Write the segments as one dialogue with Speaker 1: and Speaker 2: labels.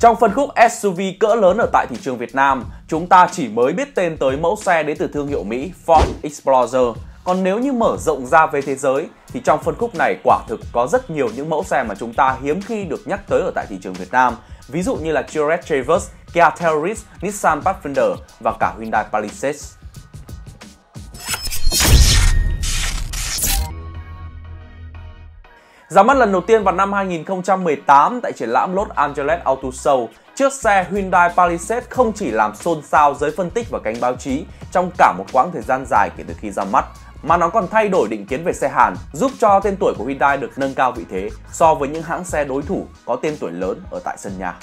Speaker 1: Trong phân khúc SUV cỡ lớn ở tại thị trường Việt Nam, chúng ta chỉ mới biết tên tới mẫu xe đến từ thương hiệu Mỹ Ford Explorer. Còn nếu như mở rộng ra về thế giới thì trong phân khúc này quả thực có rất nhiều những mẫu xe mà chúng ta hiếm khi được nhắc tới ở tại thị trường Việt Nam. Ví dụ như là Chevrolet Traverse, Kia Telluris, Nissan Pathfinder và cả Hyundai Palisade. Ra mắt lần đầu tiên vào năm 2018 tại triển lãm Los Angeles Auto Show, chiếc xe Hyundai Palisade không chỉ làm xôn xao giới phân tích và cánh báo chí trong cả một quãng thời gian dài kể từ khi ra mắt, mà nó còn thay đổi định kiến về xe Hàn, giúp cho tên tuổi của Hyundai được nâng cao vị thế so với những hãng xe đối thủ có tên tuổi lớn ở tại sân nhà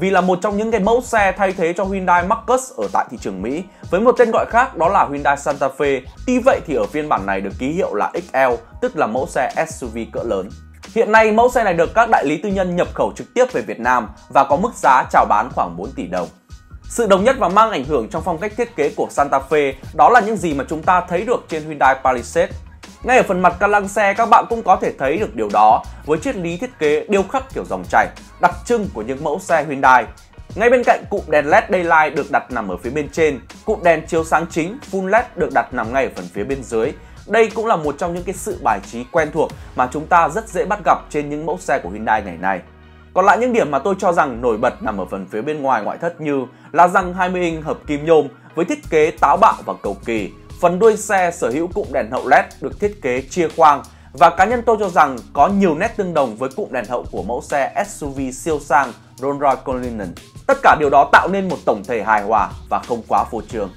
Speaker 1: vì là một trong những cái mẫu xe thay thế cho Hyundai Marcus ở tại thị trường Mỹ với một tên gọi khác đó là Hyundai Santa Fe. Tuy vậy thì ở phiên bản này được ký hiệu là XL, tức là mẫu xe SUV cỡ lớn. Hiện nay mẫu xe này được các đại lý tư nhân nhập khẩu trực tiếp về Việt Nam và có mức giá chào bán khoảng 4 tỷ đồng. Sự đồng nhất và mang ảnh hưởng trong phong cách thiết kế của Santa Fe đó là những gì mà chúng ta thấy được trên Hyundai Palisade ngay ở phần mặt ca lăng xe các bạn cũng có thể thấy được điều đó với triết lý thiết kế điêu khắc kiểu dòng chảy, đặc trưng của những mẫu xe Hyundai. Ngay bên cạnh cụm đèn LED daylight được đặt nằm ở phía bên trên, cụm đèn chiếu sáng chính full LED được đặt nằm ngay ở phần phía bên dưới. Đây cũng là một trong những cái sự bài trí quen thuộc mà chúng ta rất dễ bắt gặp trên những mẫu xe của Hyundai ngày nay. Còn lại những điểm mà tôi cho rằng nổi bật nằm ở phần phía bên ngoài ngoại thất như là răng 20 inch hợp kim nhôm với thiết kế táo bạo và cầu kỳ, Phần đuôi xe sở hữu cụm đèn hậu LED được thiết kế chia khoang và cá nhân tôi cho rằng có nhiều nét tương đồng với cụm đèn hậu của mẫu xe SUV siêu sang Rolls Royce Cullinan. Tất cả điều đó tạo nên một tổng thể hài hòa và không quá phô trương.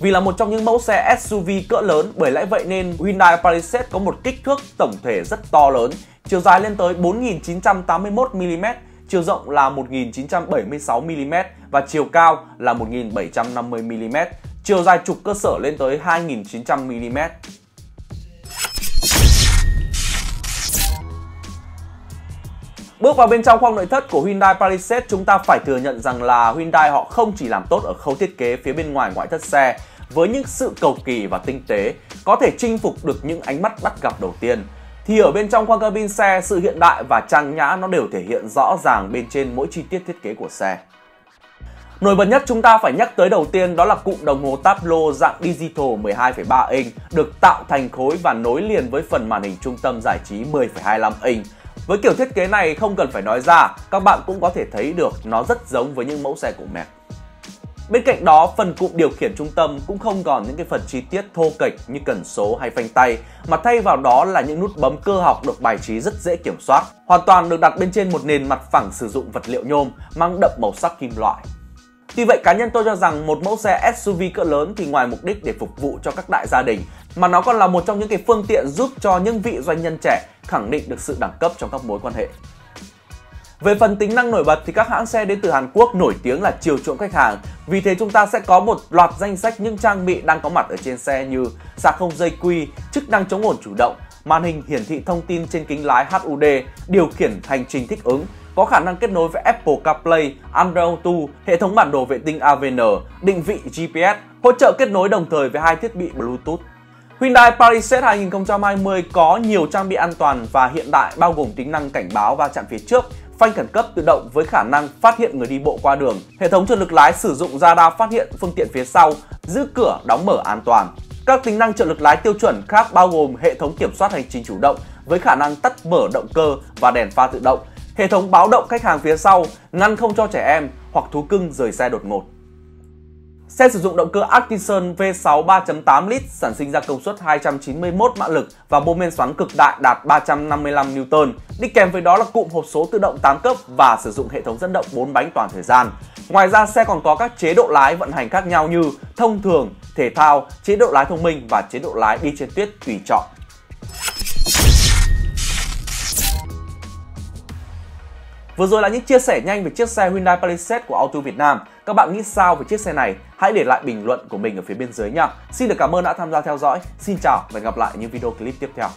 Speaker 1: Vì là một trong những mẫu xe SUV cỡ lớn, bởi lẽ vậy nên Hyundai Palisade có một kích thước tổng thể rất to lớn, chiều dài lên tới 4.981mm, chiều rộng là 1.976mm và chiều cao là 1.750mm, chiều dài trục cơ sở lên tới 2.900mm. Bước vào bên trong khoang nội thất của Hyundai Palisade, chúng ta phải thừa nhận rằng là Hyundai họ không chỉ làm tốt ở khâu thiết kế phía bên ngoài ngoại thất xe với những sự cầu kỳ và tinh tế, có thể chinh phục được những ánh mắt bắt gặp đầu tiên. Thì ở bên trong khoang cabin xe, sự hiện đại và trang nhã nó đều thể hiện rõ ràng bên trên mỗi chi tiết thiết kế của xe. Nổi bật nhất chúng ta phải nhắc tới đầu tiên đó là cụm đồng hồ Tableau dạng Digital 12,3 inch được tạo thành khối và nối liền với phần màn hình trung tâm giải trí 10,25 inch. Với kiểu thiết kế này không cần phải nói ra, các bạn cũng có thể thấy được nó rất giống với những mẫu xe của Mac. Bên cạnh đó, phần cụm điều khiển trung tâm cũng không còn những cái phần chi tiết thô kệch như cần số hay phanh tay, mà thay vào đó là những nút bấm cơ học được bài trí rất dễ kiểm soát, hoàn toàn được đặt bên trên một nền mặt phẳng sử dụng vật liệu nhôm mang đậm màu sắc kim loại. Tuy vậy cá nhân tôi cho rằng một mẫu xe SUV cỡ lớn thì ngoài mục đích để phục vụ cho các đại gia đình mà nó còn là một trong những cái phương tiện giúp cho những vị doanh nhân trẻ khẳng định được sự đẳng cấp trong các mối quan hệ. Về phần tính năng nổi bật thì các hãng xe đến từ Hàn Quốc nổi tiếng là chiều chuộng khách hàng. Vì thế chúng ta sẽ có một loạt danh sách những trang bị đang có mặt ở trên xe như sạc không dây quy, chức năng chống ổn chủ động, màn hình hiển thị thông tin trên kính lái HUD, điều khiển hành trình thích ứng, có khả năng kết nối với Apple CarPlay, Android Auto, hệ thống bản đồ vệ tinh AVN, định vị GPS, hỗ trợ kết nối đồng thời với hai thiết bị Bluetooth. Hyundai Palisade 2020 có nhiều trang bị an toàn và hiện đại bao gồm tính năng cảnh báo va chạm phía trước, phanh khẩn cấp tự động với khả năng phát hiện người đi bộ qua đường, hệ thống trợ lực lái sử dụng radar phát hiện phương tiện phía sau, giữ cửa đóng mở an toàn. Các tính năng trợ lực lái tiêu chuẩn khác bao gồm hệ thống kiểm soát hành trình chủ động với khả năng tắt mở động cơ và đèn pha tự động, hệ thống báo động khách hàng phía sau, ngăn không cho trẻ em hoặc thú cưng rời xe đột ngột. Xe sử dụng động cơ Atkinson V6 3.8 lít sản sinh ra công suất 291 mã lực và mô men xoắn cực đại đạt 355 Newton. Đi kèm với đó là cụm hộp số tự động 8 cấp và sử dụng hệ thống dẫn động 4 bánh toàn thời gian. Ngoài ra xe còn có các chế độ lái vận hành khác nhau như thông thường, thể thao, chế độ lái thông minh và chế độ lái đi trên tuyết tùy chọn. Vừa rồi là những chia sẻ nhanh về chiếc xe Hyundai Palisade của Auto Việt Nam. Các bạn nghĩ sao về chiếc xe này? Hãy để lại bình luận của mình ở phía bên dưới nha. Xin được cảm ơn đã tham gia theo dõi. Xin chào và hẹn gặp lại những video clip tiếp theo.